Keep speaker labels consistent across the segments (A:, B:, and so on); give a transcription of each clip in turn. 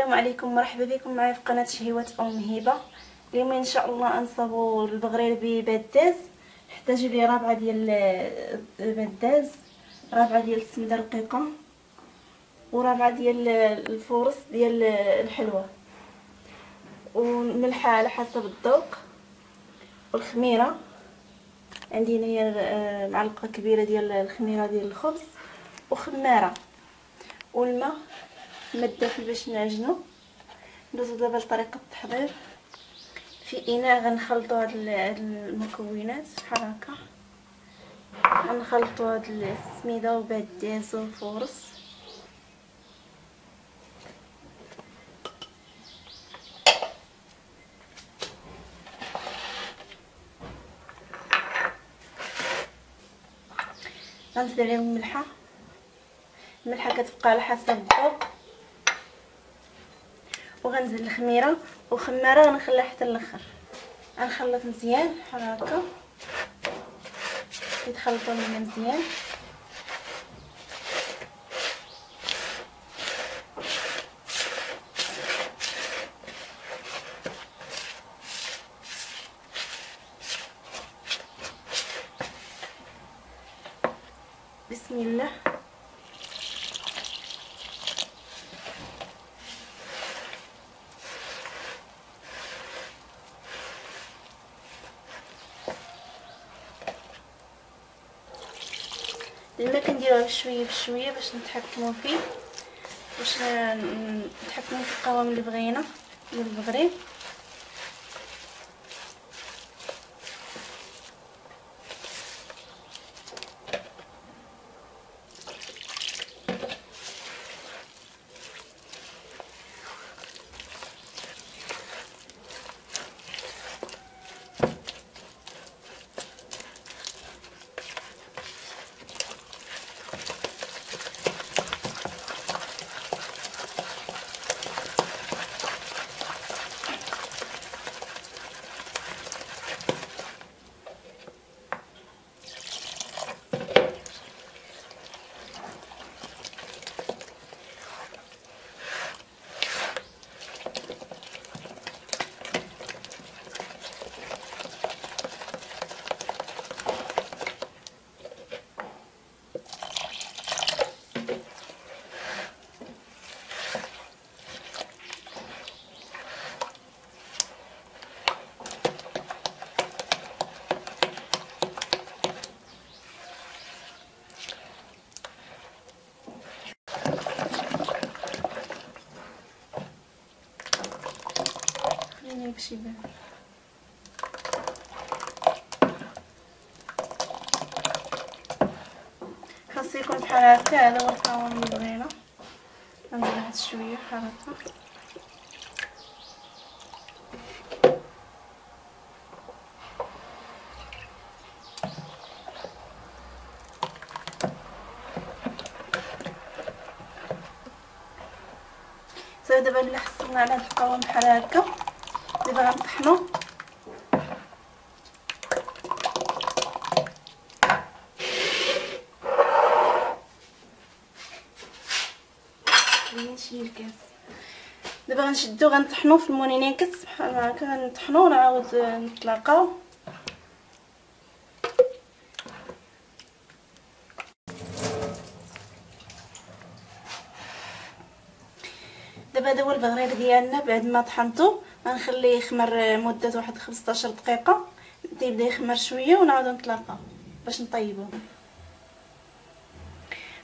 A: السلام عليكم. مرحبا بكم معايا في قناة شهيوات أم هبة. اليوم إن شاء الله أنصبوا البغرير ببداز. نحتاج لي رابعة ديال البداز رابعة ديال السمدة رقيقه ورابعة ديال الفورص ديال الحلوى والملحة على حسب الذوق والخميرة. عندي هنايا معلقة كبيرة ديال الخميرة ديال الخبز وخمارة. والماء. ماء باش نعجنو. ندوزو دابا لطريقة التحضير. في إناء غنخلطو هاد المكونات بحال هكا. غنخلطو هاد السميدة وباديس والفورص غنزيد عليهم الملحة. الملحة كتبقى على حسب الذوق. وغنزيد الخميرة وخمارة غنخليها حتى الأخر. غنخلط مزيان بحال هكا. يتخلطوا ليا مزيان. بسم الله. الماء كنديروه بشويه بشوية باش نتحكموا فيه باش نتحكموا في القوام اللي بغينا ديال البغريب خليني باش يبان خاصو يكون بحال هكا هذا هو القوام اللي بغينا نزيد واحد شوية بحال هكا دابا ملي حصلنا على هاد القوام بحال هكا دابا غنطحنو شي الكاس. دابا غنشدو غنطحنو في المونينيكس. بحال هكا غنطحنو ونعاود نطلقاو دابا هذا هو البغرير ديالنا بعد ما طحنتو. غنخليه يخمر مدة واحد 15 دقيقة. يبدا يخمر شوية ونعاودو نطلقاو باش نطيبوه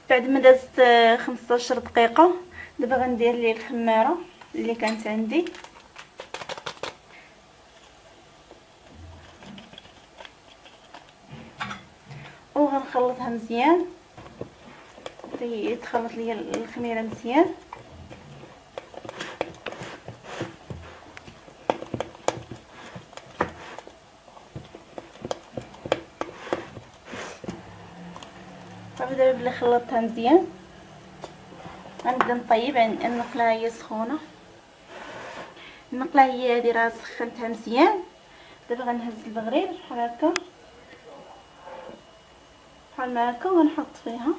A: بعد ما دازت 15 دقيقة دابا غندير ليه الخمارة اللي كانت عندي. وغنخلطها مزيان. يتخلط ليا الخميرة مزيان. بلي خلطتها مزيان. غنبدا نطيب المقله هي سخونة. المقله هي هذه راه سخنتها مزيان. دابا غنهز البغرير بحال هكا. بحال هكا وغنحط فيها.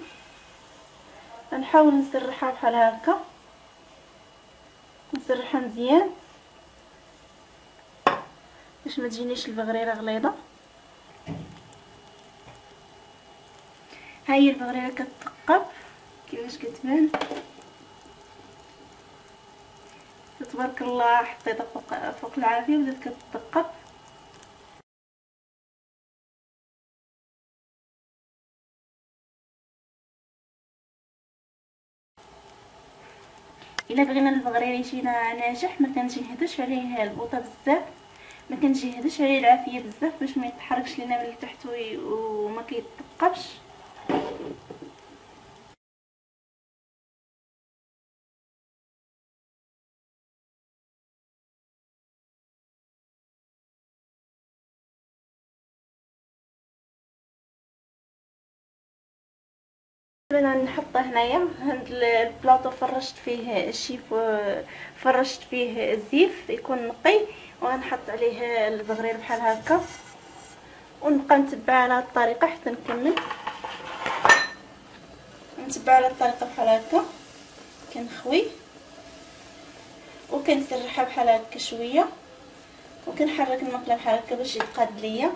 A: غنحاول نسرحها بحال هكا. ونسرحها مزيان. باش ما تجينيش البغريره غليظة. ها هي البغريره كتثقب كيفاش كتبان؟ تبارك الله حطيتها فوق فوق العافية بدات كتثقب إلا بغينا البغرير يجينا ناجح ما كنجهدوش عليه البوطة بزاف. ما كنجهدوش عليه العافية بزاف باش ما يتحركش لينا من التحت وما كيتثقبش أنا نحط هنايا هاد البلاطو فرشت فيه الشيف فرشت فيه الزيف يكون نقي وغنحط عليه البغرير بحال هكا ونبقى نتبع على الطريقة حتى نكمل. نتبع على الطريقة بحال هكا. كنخوي وكنسرحها بحال هكا شوية. وكنحرك المقلة بحال هكا باش يتقاد ليا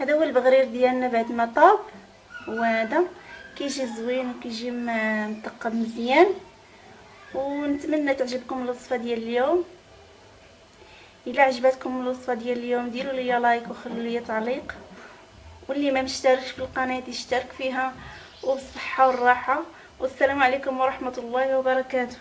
A: هذا هو البغرير ديالنا بعد ما طاب. وهذا كيجي زوين وكيجي مثقب مزيان. ونتمنى تعجبكم الوصفة ديال اليوم. إلا عجبتكم الوصفة ديال اليوم ديروا لي لايك وخلوا لي تعليق. واللي ما مشتركش في القناة يشترك فيها. وبالصحة والراحة. والسلام عليكم ورحمة الله وبركاته.